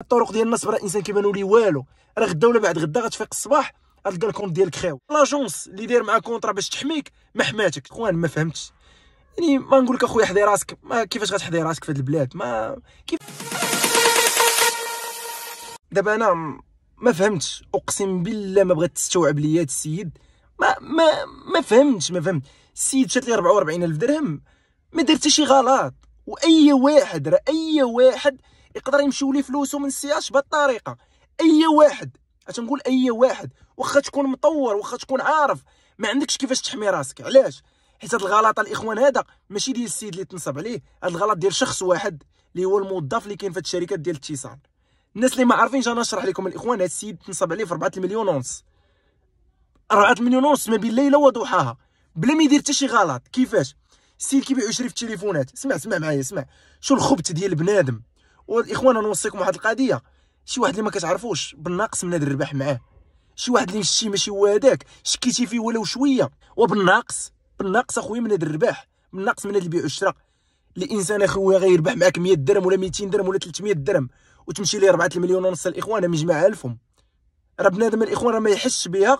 الطرق ديال النصب راه الإنسان كيبانوا ليه والو. راه غدا ولا بعد غدا غتفيق الصباح غتلقى ال compte ديالك خاوي l'agence اللي داير مع contrat باش تحميك ما حماتك. اخوان ما فهمتش. يعني ما نقول لك أخويا حضي راسك. ما كيفاش غتحضي راسك في هذه البلاد؟ ما كيف؟ دابا أنا ما فهمتش. أقسم بالله ما بغيت تستوعب لي هذا السيد. ما ما ما فهمتش ما فهمت. السيد مشات لي 44000 ألف درهم ما دار حتى شي غلط. وأي واحد راه أي واحد يقدر يمشيو ليه فلوسو من السياش بهذه الطريقة أي واحد تنقول أي واحد واخا تكون مطور واخا تكون عارف ما عندكش كيفاش تحمي راسك. علاش؟ حيت هاد الغلط الإخوان هذا ماشي ديال السيد اللي تنصب عليه هاد الغلط ديال شخص واحد اللي هو الموظف اللي كاين في الشركات ديال الاتصال الناس اللي ما عارفينش أنا نشرح لكم الإخوان هاد السيد تنصب عليه في 4 مليون ونص. 4 مليون ونص ما بين ليلة وضحاها. بلا ما يدير حتى شي غلط. كيفاش؟ السيد كيبيع يشري في التليفونات. اسمع اسمع معايا اسمع. شو الخبث ديال بنادم؟ والاخوان نوصيكم واحد القضية. شي واحد اللي ما كتعرفوش بالناقص من هذا الربح معاه. شي واحد اللي مشي ماشي هو هذاك شكيتي فيه ولو شوية. وبالناقص بالناقص أخويا من هذا الربح بالناقص من هذا البيع والشراء. الإنسان اخويا غيربح معاك 100 درهم ولا 200 درهم ولا 300 درهم وتمشي ليه 4 مليون ونص الإخوان مجمع ألفهم. راه بنادم الإخوان راه ما يحسش بها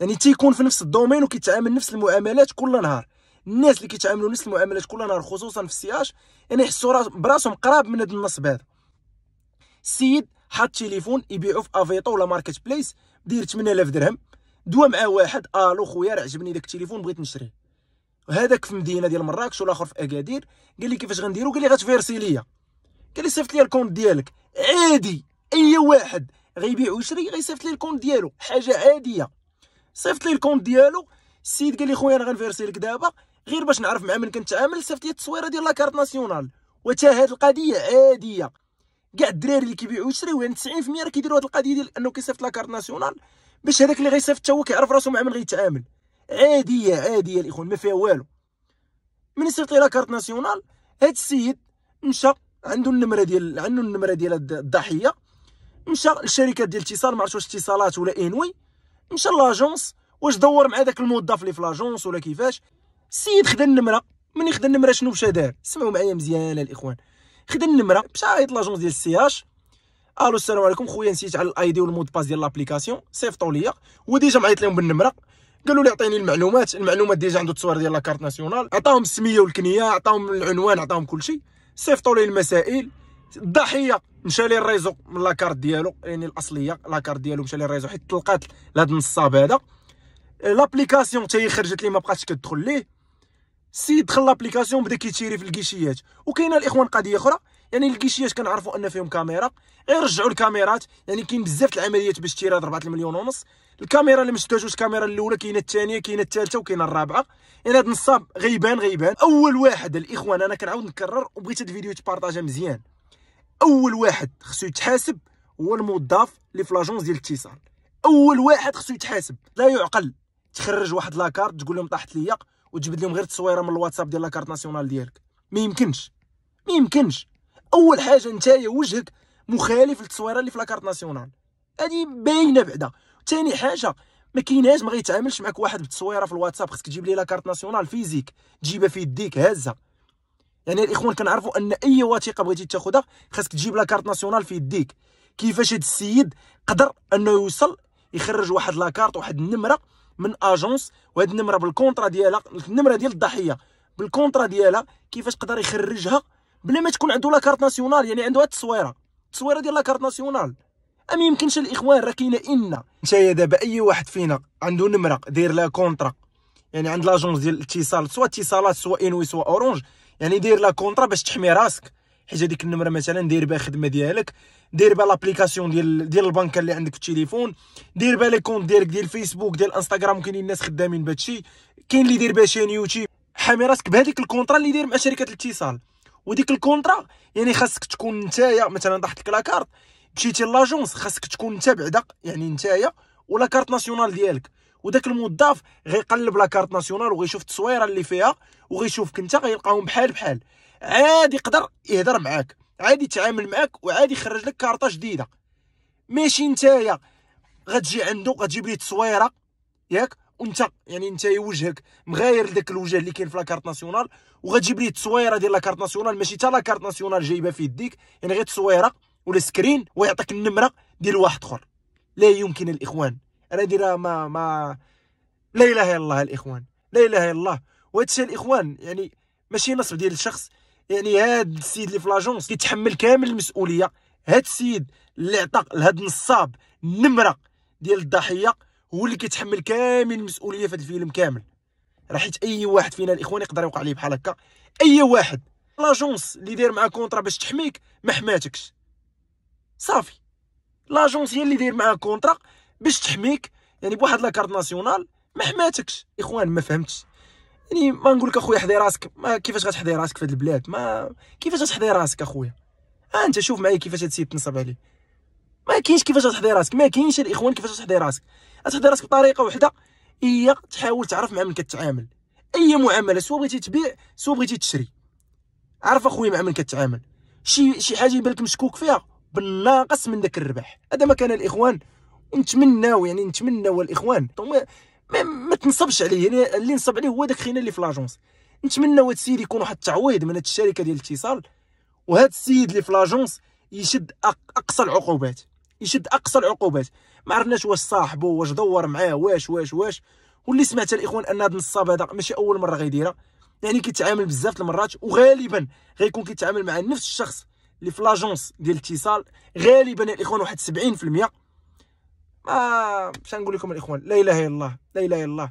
يعني تيكون في نفس ال domaine وكيتعامل نفس المعاملات كل نهار. الناس اللي كيتعاملوا نفس المعاملات كل نهار خصوصا في السياج يعني يحسوا براسهم قراب من هذا النصب هذا السيد حط تليفون يبيعو في Avito ولا Marketplace دير 8000 درهم. دوا مع واحد آلو خويا راه عجبني داك التليفون بغيت نشريه. هذاك في مدينة ديال مراكش والآخر في أكادير. قال لي كيفاش غنديرو؟ قال لي غتفيرسي ليا. قال لي صيفط لي ال compte ديالك. عادي أي واحد غيبيع ويشري غيصيفط لي ال compte ديالو حاجة عادية. صيفط لي ال compte ديالو. السيد قال لي خويا أنا غنفيرسي لك دابا. غير باش نعرف مع من كنتعامل صيفط لي التصويره ديال la carte nationale. وتا هاد القضية عاديه كاع الدراري اللي كيبيعوا ويشريو يعني 90% راه كيديروا هاد القضية ديال أنه كيصيفط la carte nationale. باش هذاك اللي غيصيفط هو كيعرف راسو مع من غيتعامل عاديه عاديه الإخوان ما فيها والو. من يصيفط لي la carte nationale هاد السيد مشى عنده النمرة ديال عنده النمرة ديال الضحية. مشى للشركات ديال الاتصال ما عرفتش واش اتصالات ولا إنوي. مشى l'agence واش دور مع داك الموظف اللي في l'agence ولا كيفاش. السيد خدا النمره من خدا النمره شنو مشى دار سمعوا معايا مزيان الإخوان. خدا النمره مشى عيط l'agence ديال السي اش ألو السلام عليكم. خويا نسيت على ال ID وال mot de passe ديال l'application. صيفطوا ليا. هو déjà معيط لهم بالنمره قالوا لي عطيني المعلومات. المعلومات déjà عنده التصوير ديال la carte nationale. عطاهم السمية والكنية عطاهم العنوان عطاهم كلشي صيفطوا لي المسائل. الضحية مشى لي ال réseau من la carte ديالو. يعني الأصلية la carte ديالو مشى لي ال réseau. حيت طلقات لهاد النصاب هذا. l'application حتى هي خرجت لي ما بقاتش كتدخل ليه. السيد دخل l'application بدأ كيتيري في الكيشيات. وكاينة الإخوان قضية أخرى يعني الكيشيات كنعرفوا أن فيهم كاميرا. غير رجعوا الكاميرات يعني كاين بزاف العمليات باش تشري هاد 4 مليون ونص. الكاميرا اللي ما شفتوهاش الكاميرا الأولى كاينة الثانية كاينة الثالثة وكاينة الرابعة. يعني هاد النصاب غيبان غيبان. أول واحد الإخوان أنا كنعاود نكرر وبغيت هاد الفيديو يتبارطاجا مزيان. أول واحد خصو يتحاسب هو الموظف اللي في لاجونس ديال الاتصال. أول واحد خصو يتحاسب. لا يعقل تخرج واحد لاكارت تقول لهم طاحت ليا. وتجبد لهم غير التصويرة من الواتساب ديال لاكارت ناسيونال ديالك. ما يمكنش. ما يمكنش. أول حاجة نتايا وجهك مخالف للتصويرة اللي في la carte nationale. هذه باينة بعدا. ثاني حاجة ما كايناش ما غيتعاملش معك واحد بالتصويرة في الواتساب خصك تجيب لي la carte nationale physique. تجيبها في يديك هازه يعني الإخوان كنعرفوا أن أي وثيقه بغيتي تاخذها خاصك تجيب la carte nationale في يديك. كيفاش هذا السيد قدر أنه يوصل يخرج واحد la carte واحد النمرة من agence وهاد النمرة بال contrat ديالها النمرة ديال الضحية. بال contrat ديالها كيفاش قدر يخرجها بلا ما تكون عنده la carte nationale يعني عنده هاد التصويرة. التصويرة ديال la carte nationale. ما يمكنش الإخوان راه كاينة إن؟ نتايا دابا أي واحد فينا عنده نمرة داير لها contrat يعني عند l'agence ديال الاتصال سواء اتصالات سواء إنوي سواء اورانج يعني داير la contrat باش تحمي راسك. حيت هذيك النمرة مثلا داير بها الخدمة ديالك دير بها l'application ديال ديال البنكه اللي عندك في التليفون دير بها les comptes ديالك ديال فيسبوك ديال انستغرام كاينين الناس خدامين بهادشي كاين اللي يدير بها chaîne يوتيوب حامي راسك بهذيك ال contrat اللي داير مع شركة الاتصال. وديك ال contrat يعني خاصك تكون نتايا مثلا طاحت لك la carte مشيتي l'agence خاصك تكون انت بعدا يعني نتايا و la carte nationale ديالك. وداك الموظف غيقلب la carte nationale وغيشوف التصويرة اللي فيها وغيشوفك انت غيلقاهم بحال بحال. عادي يقدر يهضر معاك. عادي يتعامل معاك وعادي يخرج لك كارطة جديدة. ماشي نتايا غتجي عنده غتجيب ليه تصويرة؟ ياك؟ وانت يعني انت وجهك مغاير لذاك الوجه اللي كاين في la carte nationale وغتجيب ليه التصويره ديال la carte nationale؟ ماشي حتى la carte nationale جايبة في يديك يعني غير تصويرة ولا screen ويعطيك النمرة ديال واحد آخر. لا يمكن الإخوان. أنا ديرها ما ما لا إله إلا الله الإخوان. لا إله إلا الله. وهذا الشيء الإخوان يعني ماشي نصب ديال الشخص. يعني هاد السيد اللي في l'agence كيتحمل كامل المسؤولية. هاد السيد اللي عطى لهاد النصاب النمرة ديال الضحية هو اللي كيتحمل كامل المسؤولية في هذا الفيلم كامل. راه حيت أي واحد فينا الإخوان يقدر يوقع عليه بحال هكا. أي واحد. l'agence اللي داير معاه contrat باش تحميك ما حماتكش. صافي. l'agence هي اللي داير معاه contrat باش تحميك. يعني بواحد la carte nationale ما حماتكش. إخوان ما فهمتش. يعني ما نقول لك أخويا حضي راسك. ما كيفاش غتحضي راسك في هذه البلاد؟ ما كيفاش غتحضي راسك أخويا؟ ها أنت شوف معايا كيفاش هاد السيد تنصب عليه. ما كاينش كيفاش غتحضي راسك ما كاينش الإخوان كيفاش غتحضي راسك. غتحضي راسك بطريقة وحدة. هي تحاول تعرف مع من كتعامل. أي معاملة سواء بغيتي تبيع سواء بغيتي تشري. عرف أخويا مع من كتعامل. شي شي حاجة يبان لك مشكوك فيها بالناقص من داك الربح. هذا ما كان الإخوان. نتمناو يعني نتمناو الإخوان. ما, ما, تنصبش عليه. يعني اللي نصب عليه هو داك خينا اللي في لاجونس. نتمناو هاد السيد يكون واحد التعويض من هاد الشركة ديال الاتصال وهاد السيد اللي في l'agence يشد أقصى العقوبات يشد أقصى العقوبات. ما عرفناش واش صاحبه واش دور معاه واش واش واش. واللي سمعت الاخوان أن هذا النصاب هذا ماشي أول مرة غيديرها. يعني كيتعامل بزاف المرات وغالبا غيكون كيتعامل مع نفس الشخص اللي في l'agence ديال الاتصال. غالبا الاخوان واحد 70% ما باش نقول لكم الإخوان لا إله إلا الله لا إله إلا الله.